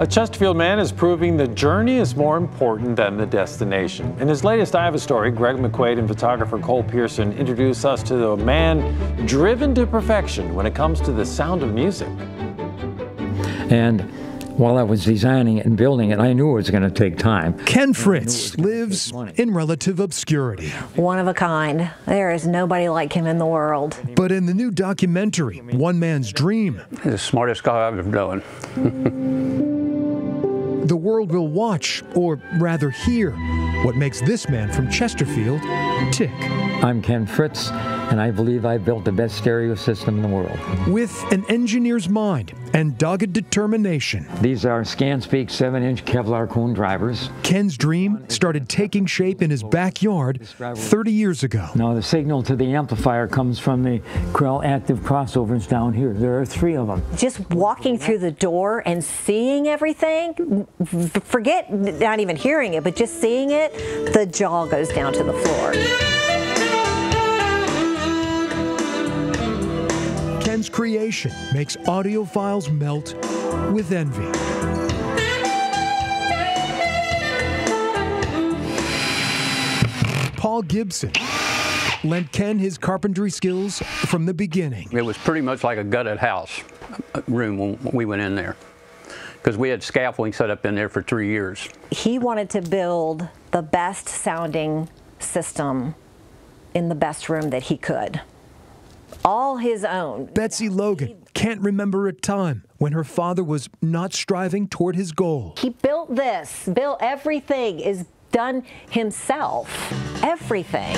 A Chesterfield man is proving the journey is more important than the destination. In his latest I Have a Story, Greg McQuade and photographer Cole Pearson introduce us to the man driven to perfection when it comes to the sound of music. And while I was designing it and building it, I knew it was going to take time. Ken Fritz lives in relative obscurity. One of a kind. There is nobody like him in the world. But in the new documentary, One Man's Dream, He's the smartest guy I've ever known. the world will watch, or rather hear, what makes this man from Chesterfield tick. I'm Ken Fritz, and I believe I've built the best stereo system in the world. With an engineer's mind and dogged determination, These are ScanSpeak 7-inch Kevlar cone drivers. Ken's dream started taking shape in his backyard 30 years ago. Now the signal to the amplifier comes from the Krell active crossovers down here. There are three of them. Just walking through the door and seeing everything, forget not even hearing it, but just seeing it, the jaw goes down to the floor. Ken's creation makes audiophiles melt with envy. Paul Gibson lent Ken his carpentry skills from the beginning. It was pretty much like a gutted house room when we went in there. Because we had scaffolding set up in there for three years. He wanted to build the best sounding system in the best room that he could. All his own. Betsy Logan can't remember a time when her father was not striving toward his goal. He built this, built everything is done himself. Everything.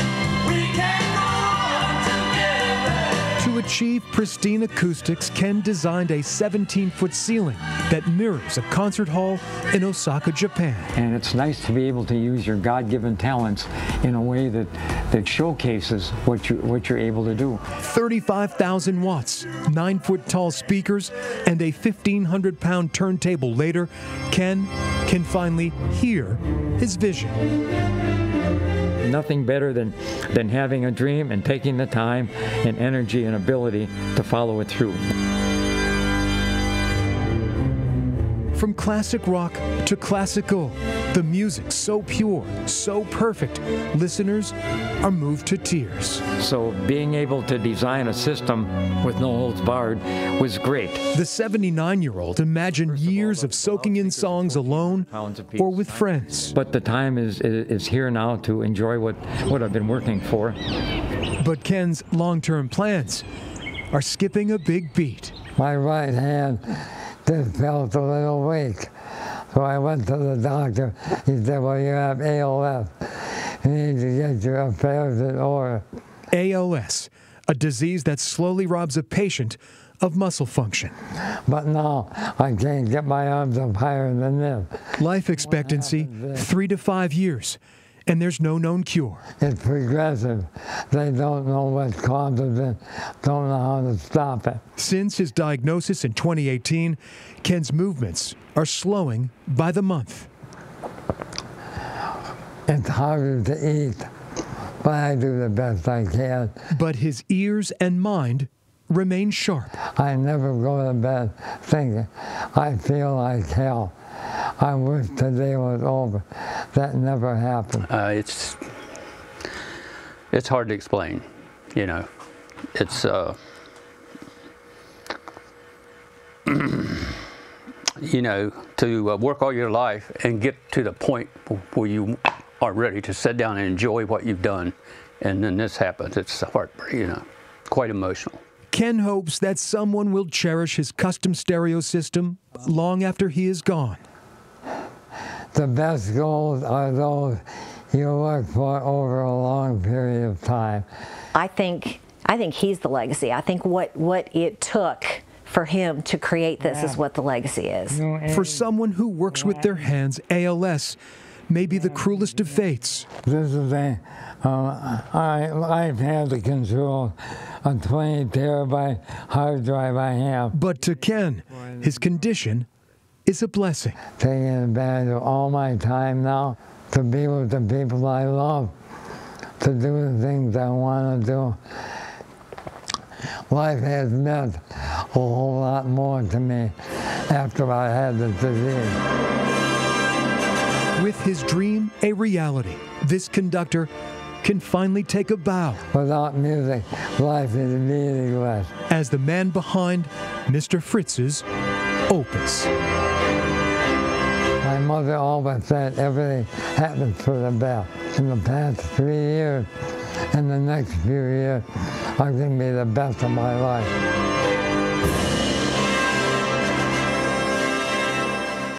To achieve pristine acoustics, Ken designed a 17 foot ceiling that mirrors a concert hall in Osaka, Japan. And it's nice to be able to use your God-given talents in a way that, that showcases what, you, what you're able to do. 35,000 watts, 9 foot tall speakers, and a 1,500 pound turntable later, Ken can finally hear his vision. Nothing better than, than having a dream and taking the time and energy and ability to follow it through. From classic rock to classical, the music so pure, so perfect, listeners are moved to tears. So being able to design a system with no holds barred was great. The 79 year old imagined years of soaking in songs alone or with friends. But the time is, is, is here now to enjoy what, what I've been working for. But Ken's long term plans are skipping a big beat. My right hand just felt a little weak. So I went to the doctor. He said, Well, you have ALS. You need to get your affairs in order. ALS, a disease that slowly robs a patient of muscle function. But now I can't get my arms up higher than this. Life expectancy, three to five years, and there's no known cure. It's progressive. They don't know what causes it, don't know how to stop it. Since his diagnosis in 2018, Ken's movements are slowing by the month. It's harder to eat, but I do the best I can. But his ears and mind remain sharp. I never go to bed thinking I feel like hell. I wish today was over. That never happened. Uh, it's it's hard to explain, you know. It's uh, you know to uh, work all your life and get to the point where you are ready to sit down and enjoy what you've done, and then this happens. It's heart, you know, quite emotional. Ken hopes that someone will cherish his custom stereo system long after he is gone. The best goals are those you work for over a long period of time. I think I think he's the legacy. I think what what it took for him to create this is what the legacy is. For someone who works with their hands, ALS may be the cruelest of fates. This is a, uh, I, I've had to control a 20 terabyte hard drive I have, But to Ken, his condition is a blessing. taking advantage of all my time now to be with the people I love, to do the things I want to do. Life has meant a whole lot more to me after I had the disease. With his dream a reality, this conductor can finally take a bow Without music, life is meaningless. as the man behind Mr. Fritz's opus. My mother always said everything happens for the best. In the past three years and the next few years are going to be the best of my life.